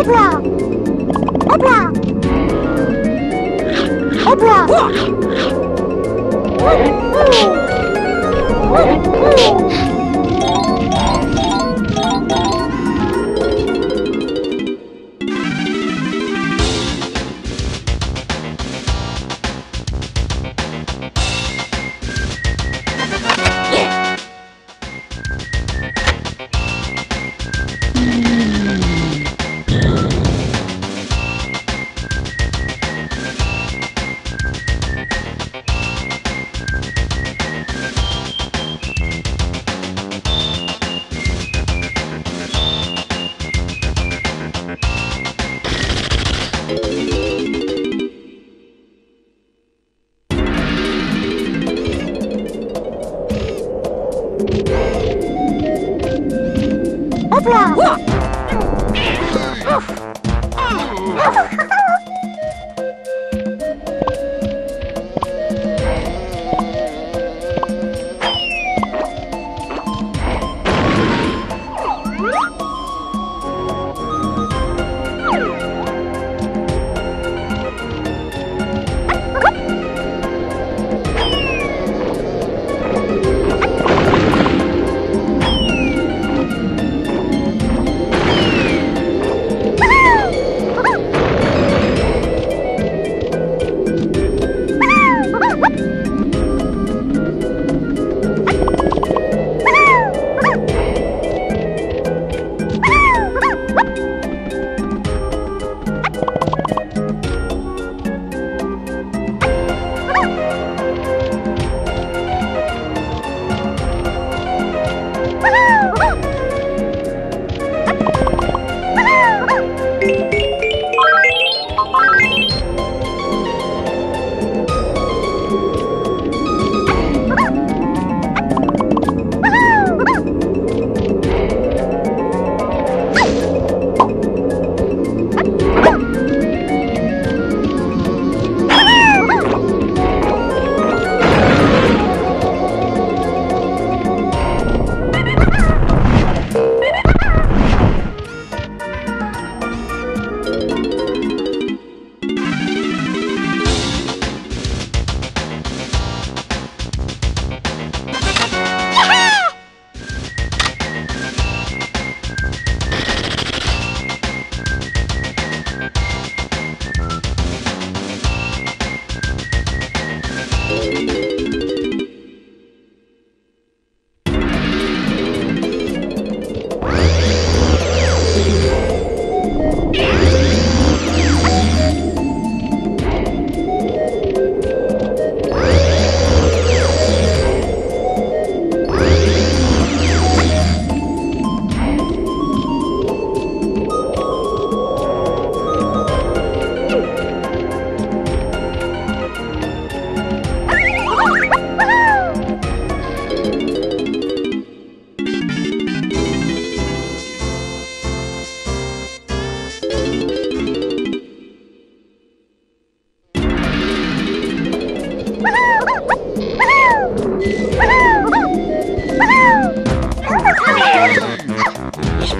Hop là Hop là Hop là Hop là Hop là Ouf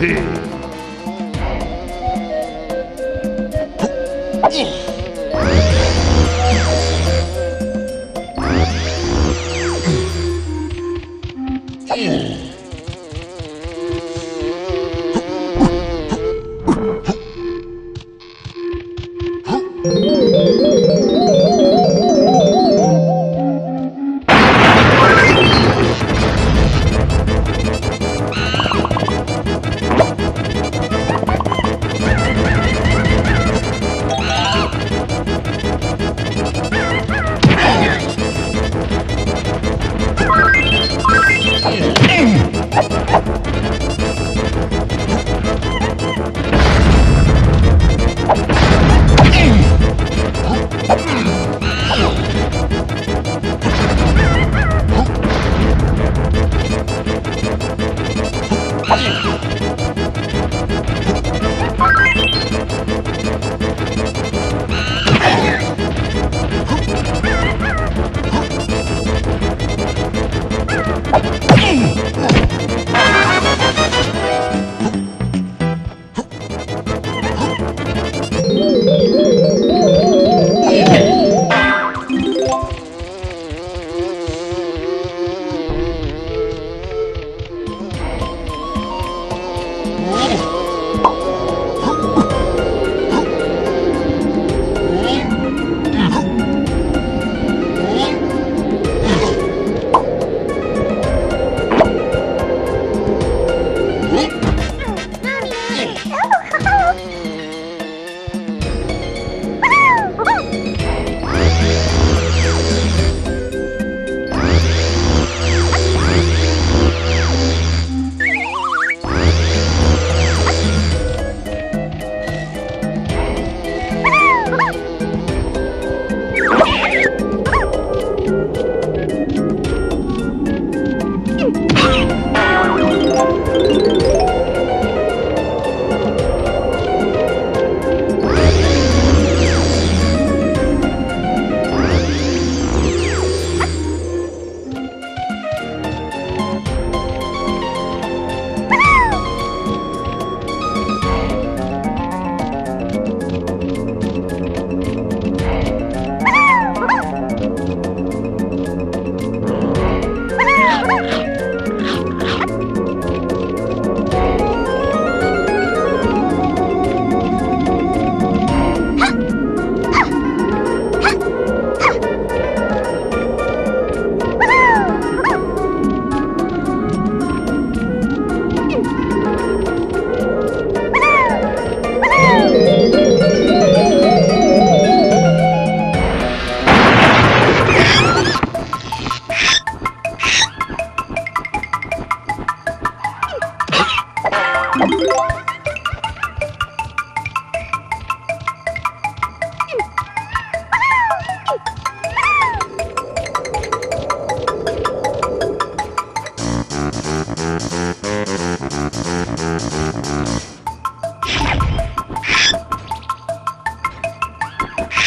Hey!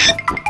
you